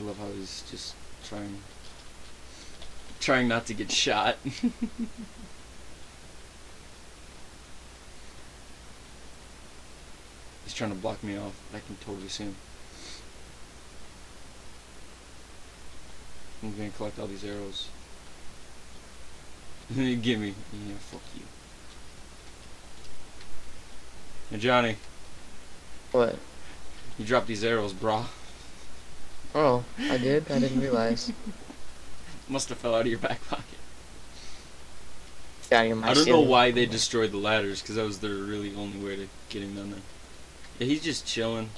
I love how he's just trying, trying not to get shot. he's trying to block me off. I can totally see him. I'm gonna collect all these arrows. Give me. Yeah, fuck you. Hey Johnny, What? you dropped these arrows, brah. Oh, I did? I didn't realize. Must have fell out of your back pocket. Got you my I don't know why they destroyed the ladders, because that was their really only way to get him down there. Yeah, he's just chilling.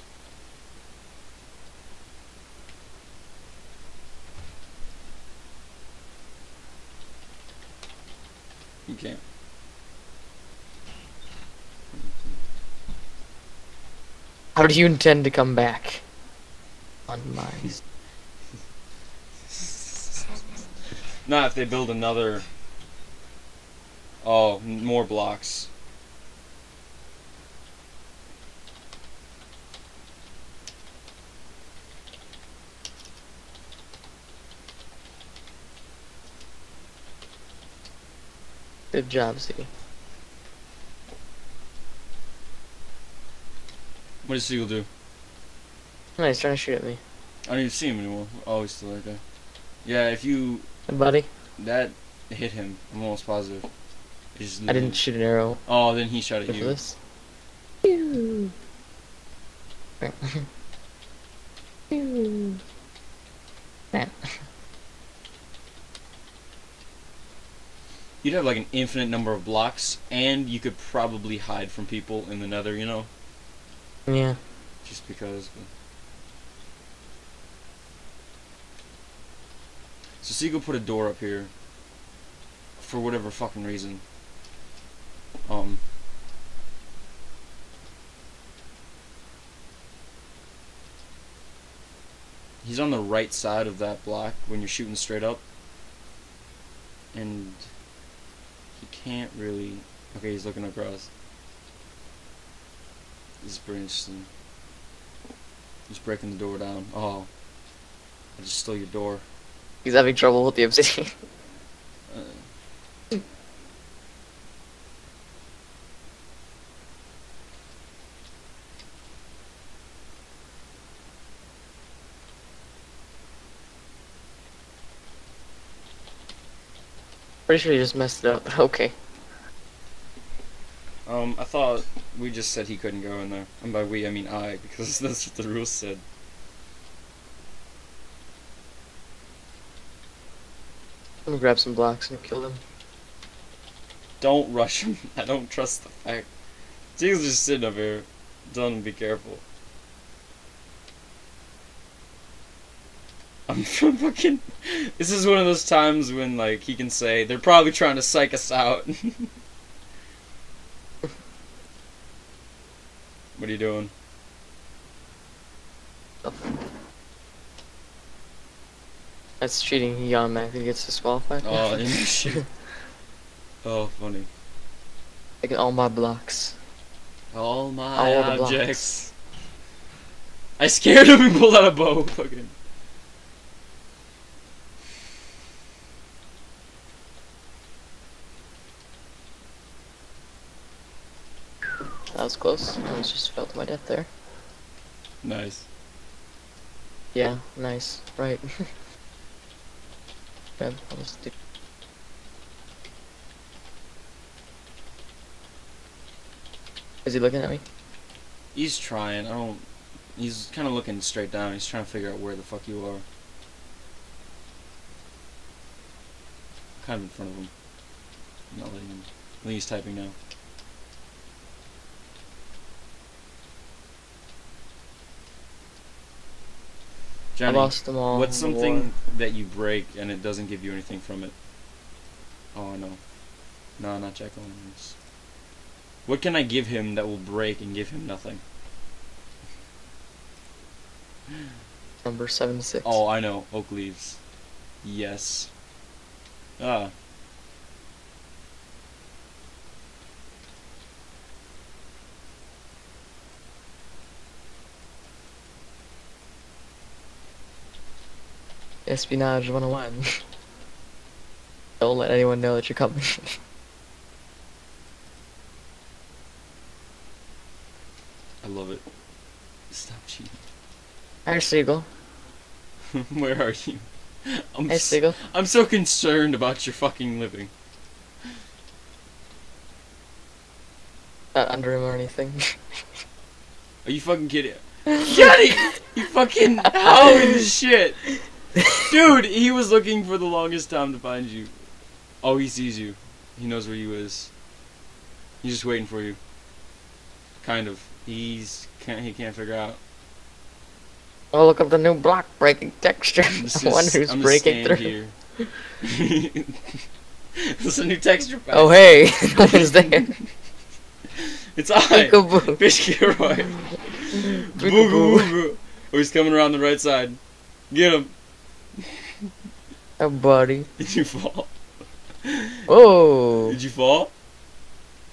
You can't. How do you intend to come back? On mine. Not if they build another. Oh, more blocks. Good job, Z. What does Seagull do? Oh, he's trying to shoot at me. I don't even see him anymore. Oh, he's still right there. Yeah, if you Hey, buddy, that hit him, I'm almost positive. I didn't shoot an arrow Oh, then he shot at you. this. Pew. Pew. Man. You'd have like an infinite number of blocks, and you could probably hide from people in the Nether. You know, Yeah. just because. But... So Seagull put a door up here. For whatever fucking reason. Um. He's on the right side of that block when you're shooting straight up. And he can't really. Okay, he's looking across. This is pretty interesting. He's breaking the door down. Oh. I just stole your door. He's having trouble with the obsidian. Pretty sure he just messed it up, but okay. um, I thought we just said he couldn't go in there. And by we, I mean I, because that's what the rules said. Let me grab some blocks and kill them. Don't rush him. I don't trust the fact. Jiggle's just sitting up here. Don't be careful. I'm fucking. This is one of those times when, like, he can say, they're probably trying to psych us out. what are you doing? That's cheating. He automatically gets disqualified. Oh, shit. Oh, funny. Taking all my blocks. All my All objects. I scared him and pulled out a bow. Fucking. That was close. I almost just fell to my death there. Nice. Yeah, nice. Right. Grab all this dude. Is he looking at me? He's trying. I don't. He's kind of looking straight down. He's trying to figure out where the fuck you are. Kind of in front of him. I'm Not letting him. I think he's typing now. Johnny, I lost them all. what's something that you break and it doesn't give you anything from it? Oh no, no, not Jack o' Lanterns. What can I give him that will break and give him nothing? Number seven six. Oh, I know. Oak leaves. Yes. Ah. Espionage 101. Don't let anyone know that you're coming. I love it. Stop cheating. Hi, Seagull. Where are you? I'm, s- Seagull. I'm so concerned about your fucking living. Not under him or anything. Are you fucking kidding? Johnny! You fucking holy shit! Dude, he was looking for the longest time to find you. Oh, he sees you. He knows where you is. He's just waiting for you. Kind of. He's can't he can't figure out. oh, look up the new block breaking texture. I wonder is- who's I'm breaking through. here. this is a new texture pack. Oh, hey, no one's there. It's I. Peekaboo. Fish boo boo. Oh, he's coming around the right side. Get him. Oh, buddy. Did you fall? Oh, Did you fall?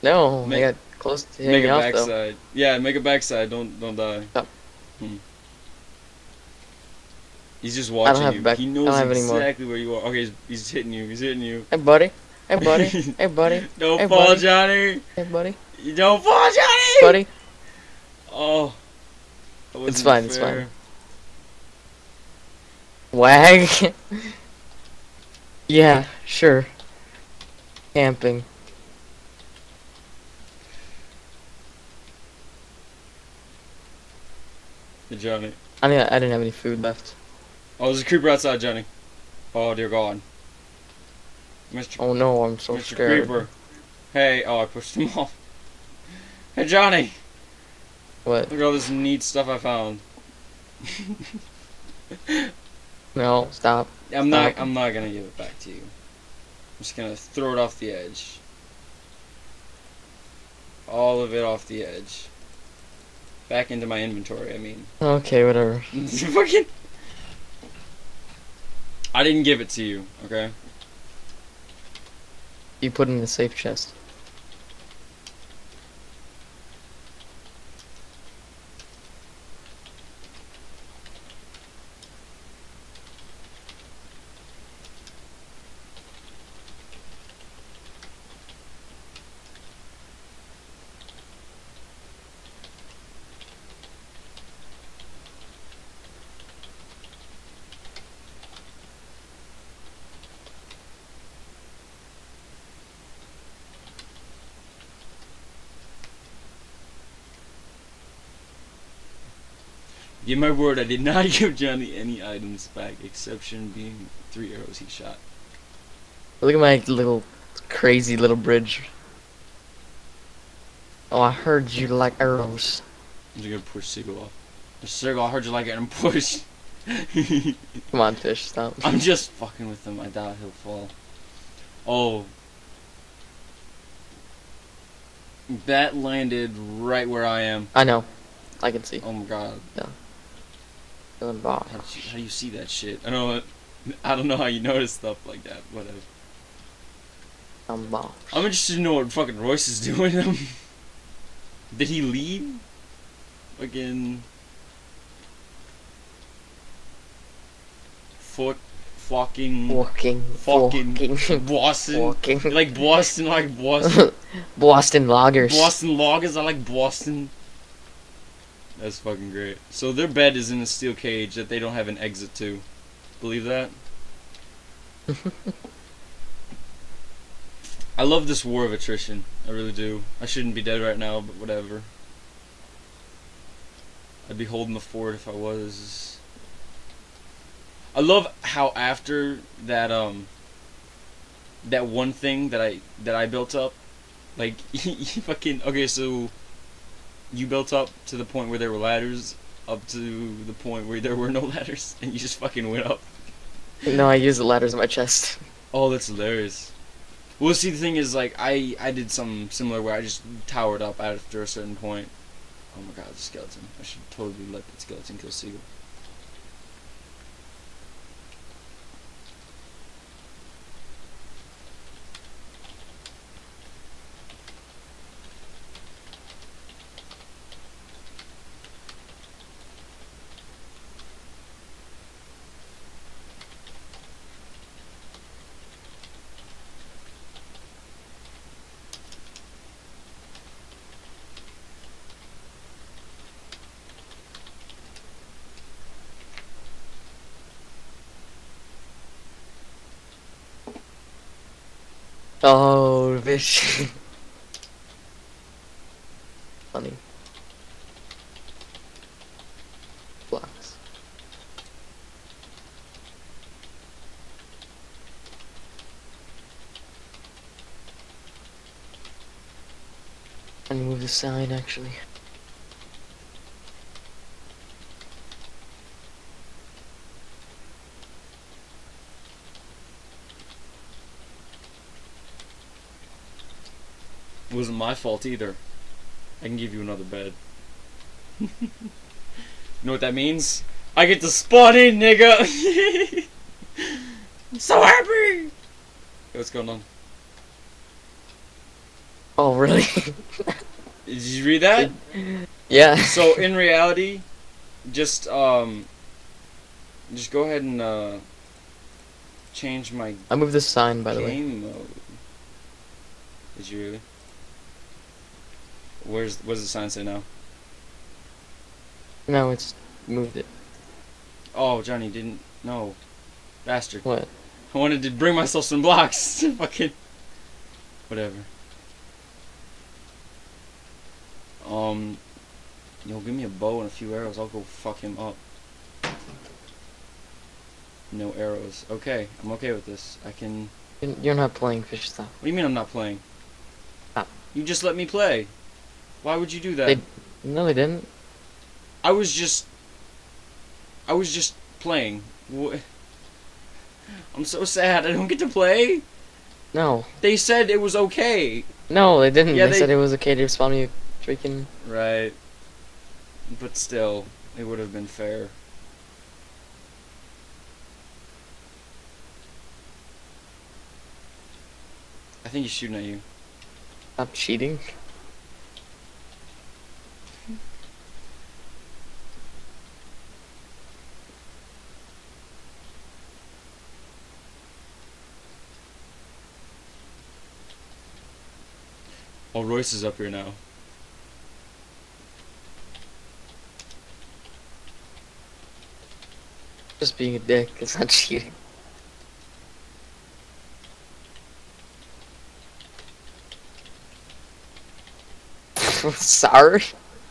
no, Make- I got close to Make hitting a off though. Yeah, make a backside. Don't don't die. Oh. Hmm. He's just watching have you. back- he I knows don't have any more. exactly where you are. Okay, he's, he's hitting you. He's hitting you. Hey, buddy. Hey, buddy. hey, buddy. Don't Hey, fall, buddy. Johnny. Hey, buddy. You don't fall, Johnny. Buddy. Oh. It's fine, it's fair. Wag. yeah, sure. Camping. Hey, Johnny. I mean, I didn't have any food left. Oh, there's a creeper outside, Johnny. Oh, dear God. Mr. Oh no, I'm so Mr. scared. Creeper. Hey, oh, I pushed him off. Hey, Johnny. What? Look at all this neat stuff I found. No, stop. I'm not. I'm not gonna give it back to you. I'm just gonna throw it off the edge. All of it off the edge. Back into my inventory. I mean, Okay, whatever. fucking. I didn't give it to you. Okay. You put it in the safe chest. Give my word, I did not give Johnny any items back, exception being three arrows he shot. Look at my little crazy little bridge. Oh, I heard you like arrows. I'm just gonna push Seagull off. Seagull, I heard you like it and push. Come on, fish, stop. I'm just fucking with him. I doubt he'll fall. Oh. That landed right where I am. I know. I can see. Oh my god. How do you, how do you see that shit? I don't I don't know how you notice stuff like that. Whatever. I'm boss. I'm interested to know what fucking Royce is doing. Um, Did he leave? Again. Foot. Fucking. Walking. Fucking. Walking. Boston. Walking. Like Boston, like Boston. Boston loggers. Boston loggers, I like Boston. That's fucking great. So their bed is in a steel cage that they don't have an exit to. Believe that? I love this war of attrition. I really do. I shouldn't be dead right now, but whatever. I'd be holding the fort if I was. I love how after that um that one thing that I that I built up, like you fucking okay, so you built up to the point where there were ladders, up to the point where there were no ladders, and you just fucking went up. no, I used the ladders in my chest. Oh, that's hilarious. Well, see, the thing is, like, I I did something similar where I just towered up after a certain point. Oh my god, the skeleton! I should totally let that skeleton kill Seagull. Oh, fish. Funny. Blocks. And move the sign actually. Wasn't my fault either. I can give you another bed. you know what that means? I get to spawn in, nigga! I'm so happy! Hey, what's going on? Oh, really? Did you read that? yeah. so in reality, just um, just go ahead and uh, change my I moved the sign, by the way. game mode. Did you really? Where's what does the sign say now? No, it's moved it. Oh, Johnny didn't. No, bastard. What? I wanted to bring myself some blocks. Fucking whatever. Um, yo, give me a bow and a few arrows. I'll go fuck him up. No arrows. Okay, I'm okay with this. I can. You're you're not playing fish stuff. What do you mean I'm not playing? Ah. You just let me play. Why would you do that? They- No, they didn't. I was just. I was just playing. I'm so sad. I don't get to play. No. They said it was okay. No, they didn't. Yeah, they, they- said it was okay to spawn me a freaking. Right. But still, it would have been fair. I think he's shooting at you. Stop cheating. Oh, Royce is up here now. Just being a dick. It's not cheating. Sorry.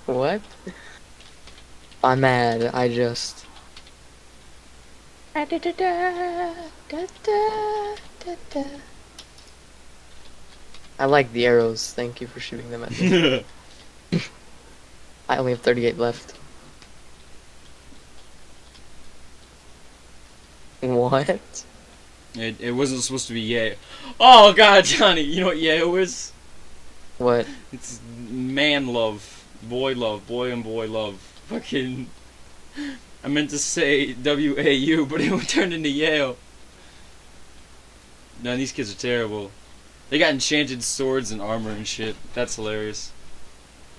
What? I'm mad. I just. I like the arrows. Thank you for shooting them at me. I only have 38 left. What? it, it wasn't supposed to be Yale. Oh god, Johnny, you know what Yale is? What? It's man love, boy love, boy and boy love. Fucking. I meant to say W A U, but it turned into Yale. No, these kids are terrible. They got enchanted swords and armor and shit. That's hilarious.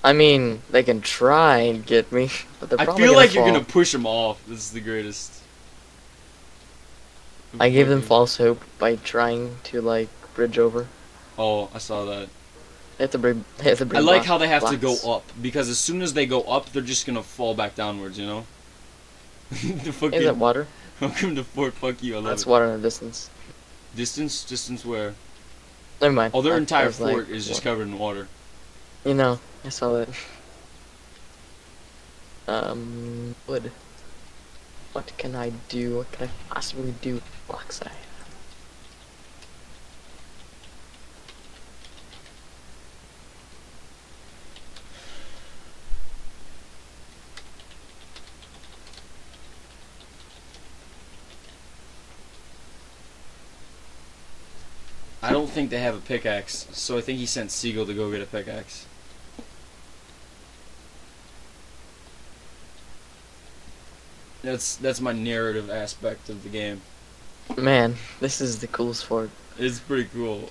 I mean, they can try and get me, but they're I probably feel gonna like you're gonna push them off. This is the greatest. I gave them false hope by trying to like bridge over. Oh, I saw that. They have to bring. They have to I like how they have to go up because as soon as they go up, they're just gonna fall back downwards. You know. the fucking Is that water? welcome to Fort. Fuck you. I love That's it. water in the distance. Distance, distance where? Never mind. Oh, their entire was like, fort is just covered in water. You know, I saw that. Um, wood. What can I do? What can I possibly do? with Blocks think they have a pickaxe, so I think he sent Seagull to go get a pickaxe. That's that's my narrative aspect of the game. Man, this is the coolest fort. It's pretty cool.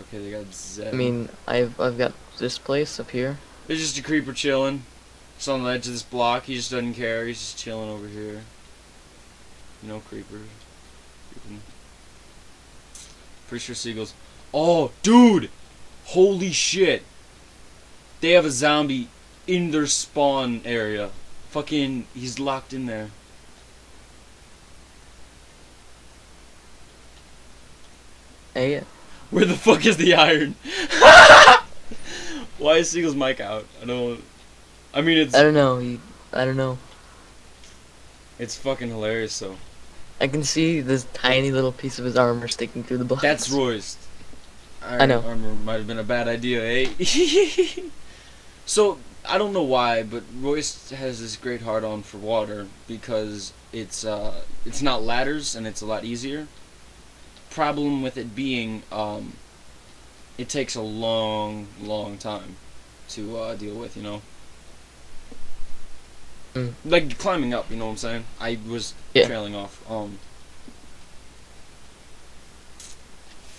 Okay, they got Zed. I mean, I've I've got this place up here. There's just a creeper chilling. It's on the edge of this block. He just doesn't care. He's just chilling over here. No creeper. Creeping. Pretty sure seagulls. Oh, dude! Holy shit! They have a zombie in their spawn area. Fucking, he's locked in there. Hey, Where the fuck is the iron? Why is Seagull's mic out? I don't. I mean, it's I don't know. He, I don't know. it's fucking hilarious. though. I can see this tiny little piece of his armor sticking through the blocks. that's Royce. I know. Armor might have been a bad idea, eh? so I don't know why, but Royce has this great hard on for water because it's uh it's not ladders and it's a lot easier. Problem with it being um it takes a long, long time to uh, deal with, you know. Mm. Like climbing up, you know what I'm saying? I was Yeah. trailing off. Um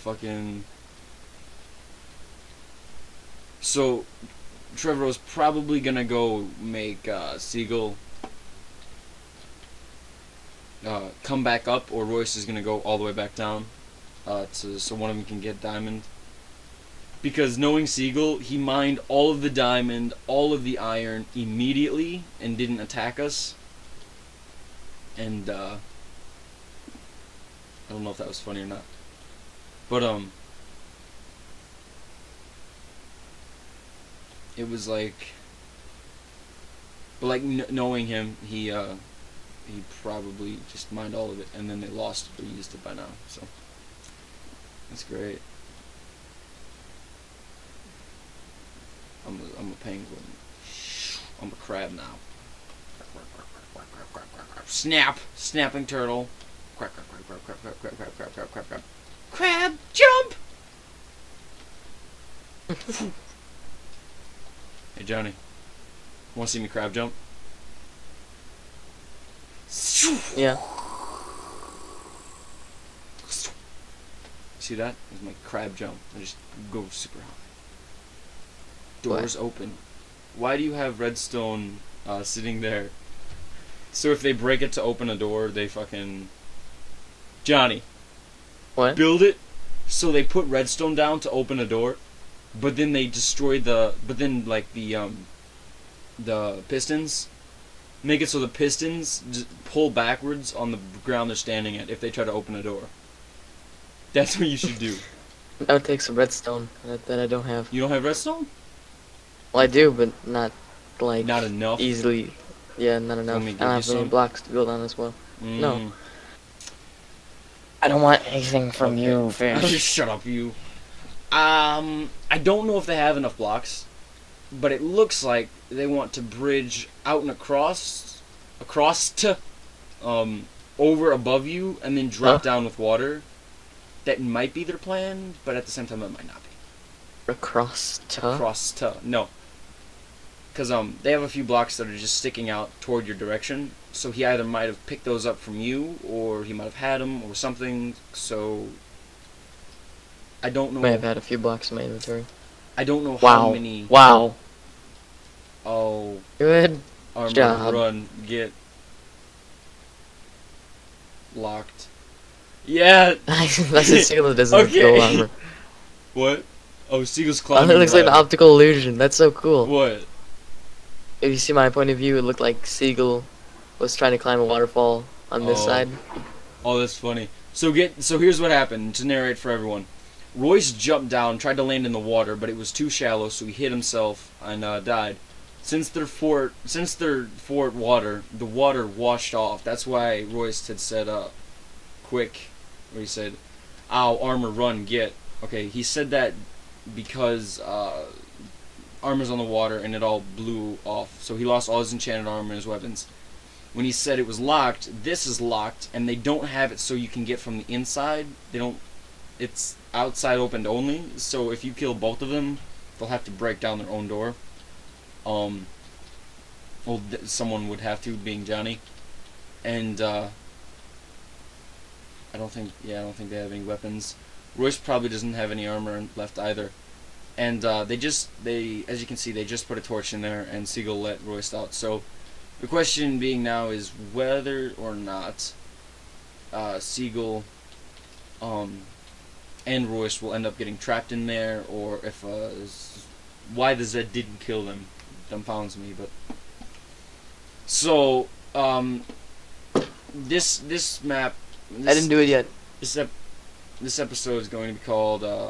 fucking so Trevor was probably gonna go make uh, Seagull uh, come back up, or Royce is gonna go all the way back down, uh, to so one of them can get diamond. Because knowing Seagull, he mined all of the diamond, all of the iron immediately, and didn't attack us. And uh, I don't know if that was funny or not, but um. it was like but like kn- knowing him he uh he probably just mined all of it and then they lost it or used it by now so that's great I'm a, I'm a penguin I'm a crab now snap snapping turtle crab crab crab crab crab crab crab crab crab crab crab crab jump Hey Johnny, want to see me crab jump? Yeah. See that? It's my crab jump. I just go super high. Doors open. Why do you have redstone uh, sitting there? So if they break it to open a door, they fucking Johnny What? build it so they put redstone down to open a door, but then they destroy the but then like the um the pistons make it so the pistons pull backwards on the ground they're standing at if they try to open a door. That's what you should do. That would take some redstone that, that I don't have. You don't have redstone? Well, I do, but not like Not enough. easily. Yeah, not enough. me I don't you have any some? blocks to build on as well. no. Mm. I don't want anything from Okay. you, fish. Just Shut up, you. Um, I don't know if they have enough blocks, but it looks like they want to bridge out and across, across to, um, over above you, and then drop Huh? down with water. That might be their plan, but at the same time, it might not be. Across to. Across to no. Because um, they have a few blocks that are just sticking out toward your direction. So he either might have picked those up from you, or he might have had them, or something. So I don't know. May have had a few blocks in my inventory. I don't know how many. Wow. Oh, Good. armor job. run get locked. Yeah. That's a seal that doesn't Okay. go armor. What? Oh, Seagull's Oh, climbing. it looks like an optical illusion. That's so cool. What? If you see my point of view, it looked like Seagull was trying to climb a waterfall on this Oh. side. Oh, that's funny. So get so here's what happened to narrate for everyone. Royce jumped down, tried to land in the water, but it was too shallow, so he hit himself and uh, died. Since their fort, since their fort water, the water washed off. That's why Royce had said, uh, quick, where he said, "Ow, armor, run, get." Okay, he said that because uh, armor's on the water and it all blew off, so he lost all his enchanted armor and his weapons when he said it was locked, this is locked, and they don't have it so you can get from the inside. They don't. It's outside opened only. So if you kill both of them, they'll have to break down their own door. Um. Well, someone would have to, being Johnny, and uh, I don't think. Yeah, I don't think they have any weapons. Royce probably doesn't have any armor left either. And uh, they just they, as you can see, they just put a torch in there, and Seagull let Royce out. So the question being now is whether or not uh, Seagull um, and Royce will end up getting trapped in there, or if uh, why the Zed didn't kill them dumbfounds me. But so um, this this map. This, I didn't do it yet. This ep- this episode is going to be called uh,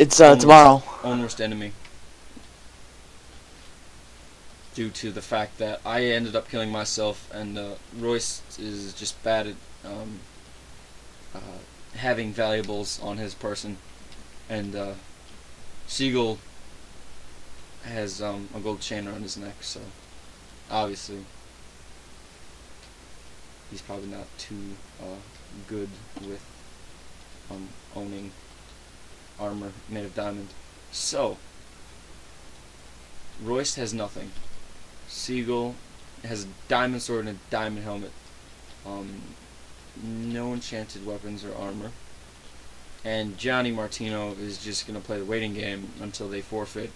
It's uh Almost. tomorrow. Own Worst Enemy. Due to the fact that I ended up killing myself, and uh, Royce is just bad at um, uh, having valuables on his person, and uh, Seagull has um, a gold chain around his neck, so obviously he's probably not too uh, good with um, owning armor made of diamond. So, Royce has nothing. Seagull has a diamond sword and a diamond helmet. Um, no enchanted weapons or armor. And Johnny Martino is just going to play the waiting game until they forfeit.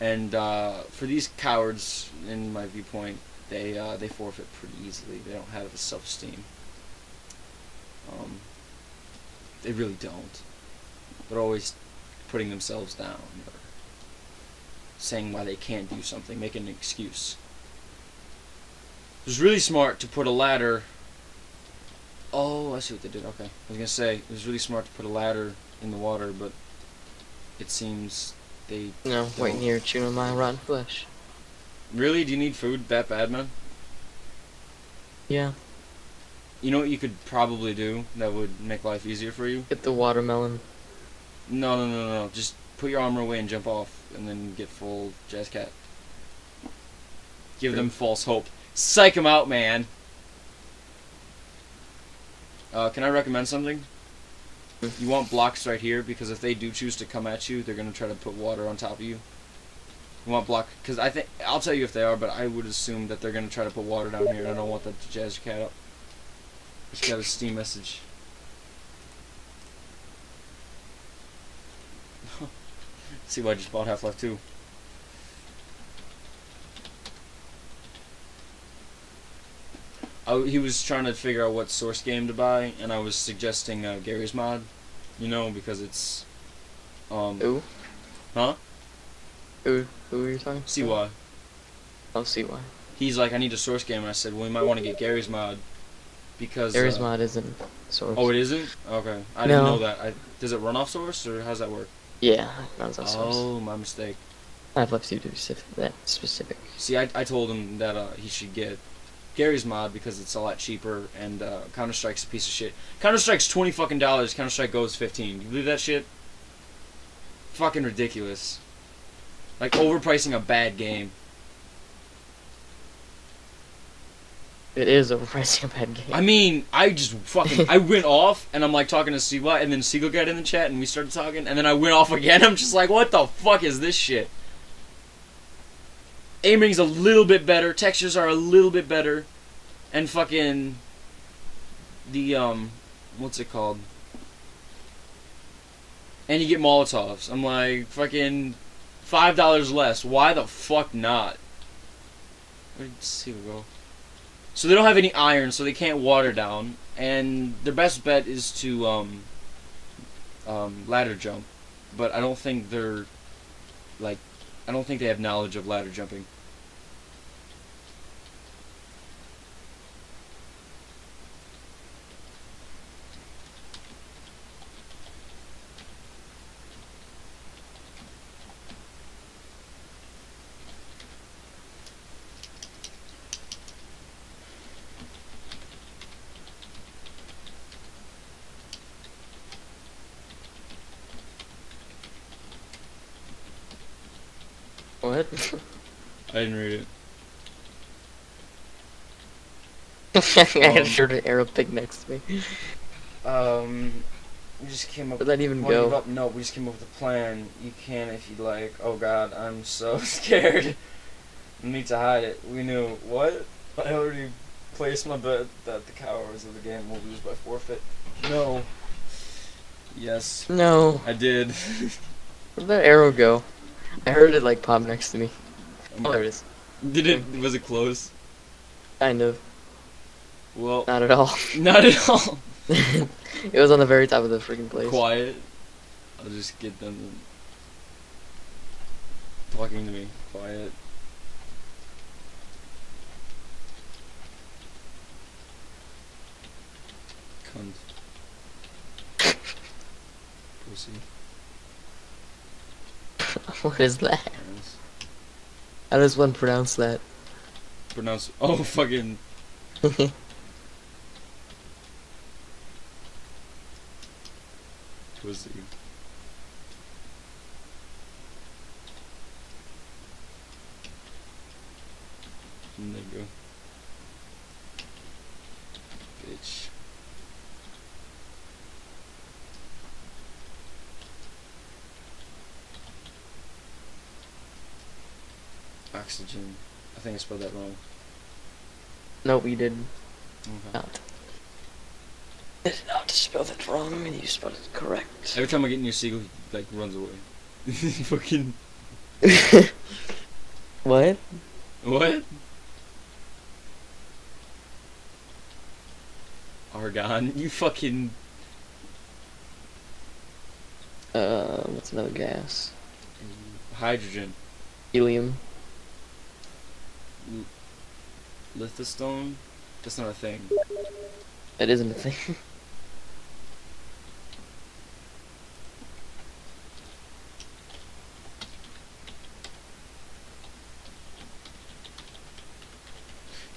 And uh, for these cowards, in my viewpoint, they uh, they forfeit pretty easily. They don't have the self-esteem. Um, they really don't. They're always putting themselves down or saying why they can't do something, making an excuse. It was really smart to put a ladder. Oh, I see what they did. Okay, I was gonna say it was really smart to put a ladder in the water, but it seems they No, waiting here chewing on my rotten flesh. really. Do you need food that bad, man? Yeah. You know what you could probably do that would make life easier for you? Get the watermelon. No, no, no, no. Just put your armor away and jump off, and then get full Jazz Cat. Give them false hope. Psych them out, man. Uh, can I recommend something? You want blocks right here because if they do choose to come at you, they're gonna try to put water on top of you. You want block because I think I'll tell you if they are, but I would assume that they're gonna try to put water down here. and I don't want that to jazz your cat up. Just got a Steam message. See why I just bought Half Life 2. I, he was trying to figure out what source game to buy, and I was suggesting uh, Garry's Mod, you know, because it's. Um, Who? Huh? Who? Who are you talking? See why. I'll see why. He's like, I need a source game, and I said, well, you might want to get Garry's Mod, because. Ares uh, mod isn't source. Oh, it isn't? Okay. I didn't know that. I, does it run off source, or how's that work? Yeah, on source. Oh, my mistake. I've left you to be specific. That specific. See, I, I told him that uh, he should get Garry's mod because it's a lot cheaper and uh, Counter Strike's a piece of shit. Counter Strike's twenty fucking dollars. Counter Strike goes fifteen. You believe that shit? Fucking ridiculous. Like overpricing a bad game. It is a bad game. I mean, I just fucking I went off and I'm like talking to Seagull and then Seagull got in the chat and we started talking and then I went off again. I'm just like, what the fuck is this shit? Aiming's a little bit better, textures are a little bit better, and fucking the um what's it called? And you get Molotovs. I'm like fucking five dollars less. Why the fuck not? Where did Seagull go? So they don't have any iron, so they can't water down. And their best bet is to um, um, ladder jump, but I don't think they're like I don't think they have knowledge of ladder jumping. I didn't read it. I had a Um, shirt of arrow pig next to me. Um, we just came up. Where'd that even go? up? No, we just came up with a plan. You can if you'd like. Oh God, I'm so scared. We need to hide it. We knew what? I already placed my bet that the cowards of the game will lose by forfeit. No. Yes, No. I did. Where'd that arrow go? I heard it like pop next to me. Oh, there it is. Did it? Was it close? Kind of. Well, Not at all. not at all. it was on the very top of the freaking place. Quiet. I'll just get them talking to me. Quiet. Cunt. Pussy. what is that? How does one pronounce that? Pronounce. Oh, fucking. Pussy. Nigga. Bitch. Oxygen. I think I spelled that wrong. no, we did Okay. not. I did not spell that wrong, and you spelled it correct. Every time I get near Seagull, he like runs away. Fucking what? what? Argon, you fucking Uh, what's another gas? hydrogen, Helium. Lithostone. That's not a thing. That isn't a thing.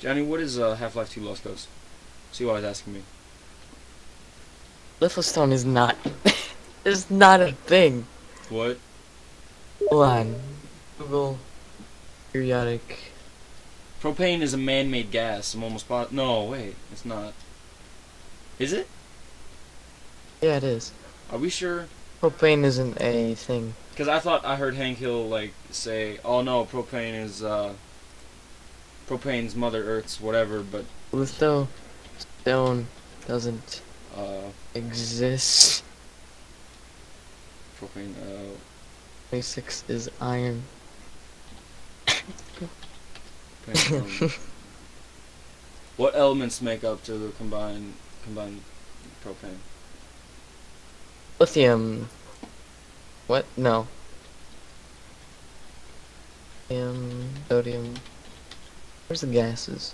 Johnny, what is uh, Half-Life 2 Lost Coast? See why I was asking me. Lithostone is not. is not a thing. What? Hold on. Google. Periodic. Propane is a man-made gas. I'm almost positive. No, wait, it's not. Is it? Yeah, it is. Are we sure? Propane isn't a thing. Because I thought I heard Hank Hill like say, "Oh no, propane is uh, propane's Mother Earth's whatever," but litho stone doesn't uh, exist. propane. Uh, 26 is iron. propane, what elements make up to the combined combined propane? Lithium. What? No. Lithium, sodium. Where's the gases?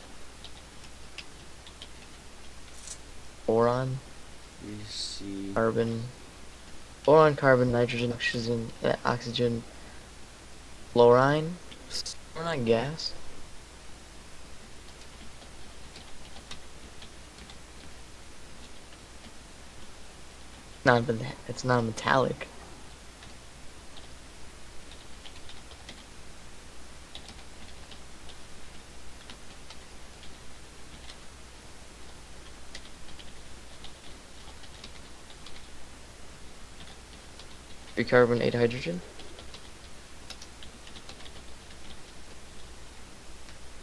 Boron, We see. carbon. Boron, carbon, nitrogen, oxygen, uh, oxygen, fluorine. We're not gas. Not, but it's not metallic. Three carbon, eight hydrogen.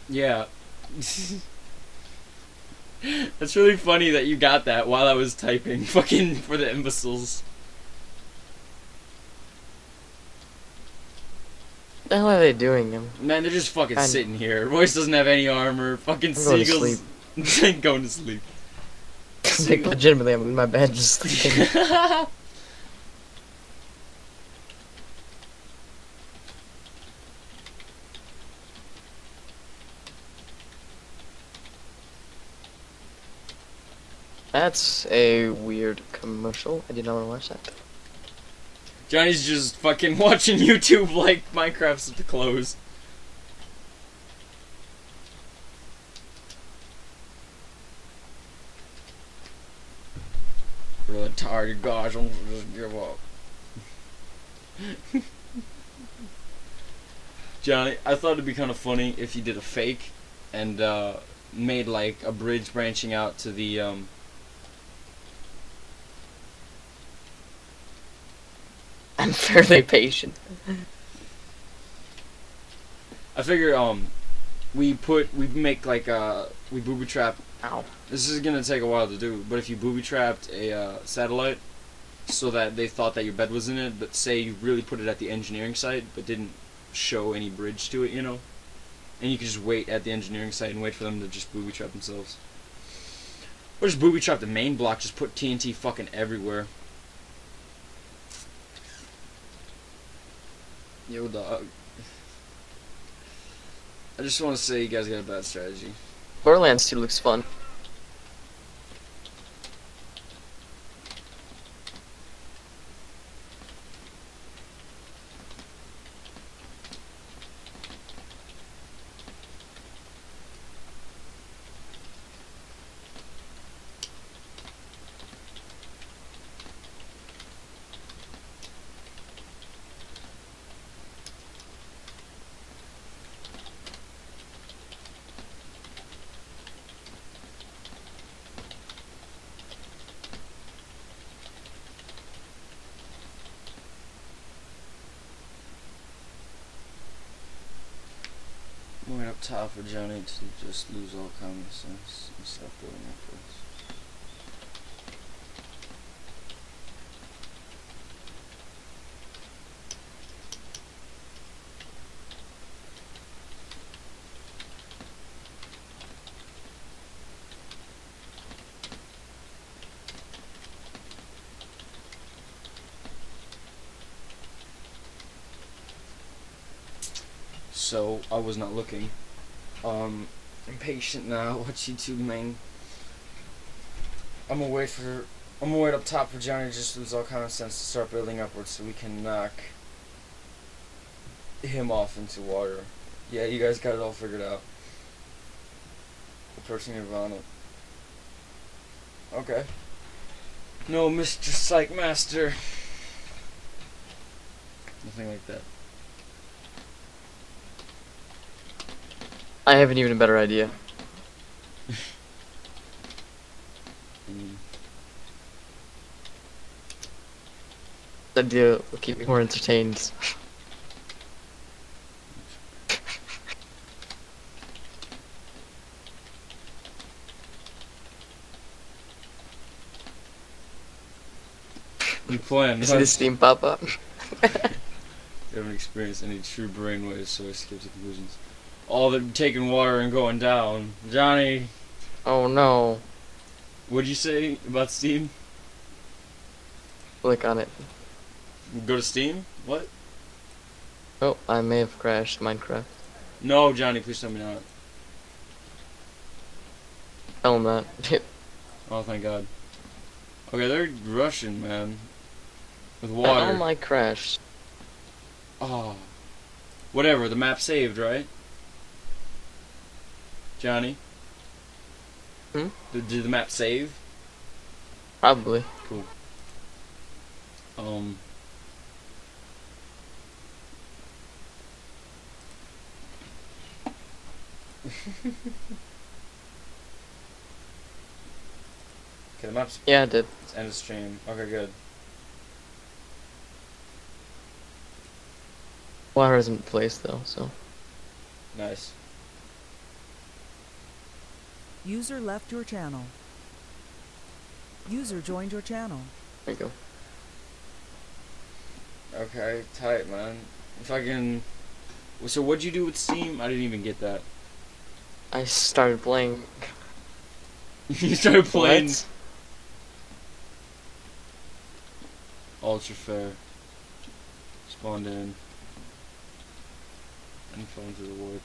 Yeah. That's really funny that you got that while I was typing. Fucking for the imbeciles. What the hell are they doing? I'm, Man, they're just fucking Kinda. sitting here. Royce doesn't have any armor. Fucking I'm going to seagulls. going to sleep. like, legitimately, I'm in my bed just sleeping. That's a weird commercial. I did not want to watch that. Johnny's just fucking watching YouTube like Minecraft's at the close. Really tired, guys. I'm just give up. Johnny, I thought it'd be kind of funny if you did a fake and uh, made like a bridge branching out to the um, I'm fairly patient. I figure um we put we make like uh we booby trap Ow. this is gonna take a while to do, but if you booby trapped a uh, satellite so that they thought that your bed was in it, but say you really put it at the engineering site but didn't show any bridge to it, you know? And you could just wait at the engineering site and wait for them to just booby trap themselves. Or just booby trap the main block, just put TNT fucking everywhere. Yo dog. I just want to say you guys got a bad strategy. Borderlands 2 looks fun. Up top for Johnny to just lose all common sense and stop building upwards. So I was not looking. Um, impatient now. What you two main? I'm gonna wait for. I'm gonna wait up top for Johnny just lose all common sense to start building upwards, so we can knock him off into water. Yeah, you guys got it all figured out. Approaching Nirvana. Okay. No, Mr. Psych Master. Nothing like that. I have an even better idea. The idea will keep me more entertained. You plan. You see the steam pop up? You haven't experienced any true brainwaves, so I skip to conclusions. All the taking water and going down. Johnny, Oh no. what'd you say about Steam? Click on it. Go to Steam? What? Oh, I may have crashed Minecraft. No, Johnny, please tell me not. Tell him that. Oh, thank God. Okay, they're rushing, man. With water. Oh my crash. Oh. Ah. Whatever, the map saved, right? Johnny? Hmm? Did, did the map save? Probably. Cool. Um. okay, the map's Yeah, it did. it's end of stream. Okay, good. Water isn't placed though, so. Nice. User left your channel. User joined your channel. There you go. Okay, tight, man. If I can. So, what'd you do with Steam? I didn't even get that. I started playing. you started playing What? Ultra Fair. Spawned in. And fell into the void.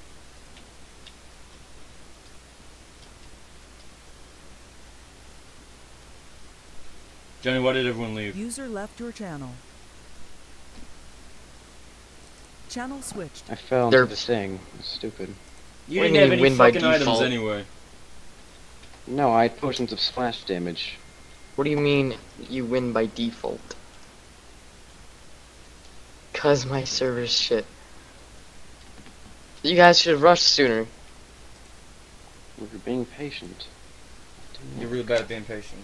Johnny, why did everyone leave? User left your channel. Channel switched. I fell into They're- the thing. It's stupid. You What didn't you have any win by fucking items default? anyway. No, I had potions of splash damage. What do you mean you win by default? Cause my server's shit. You guys should have rushed sooner. We're being patient. You're really bad at being patient.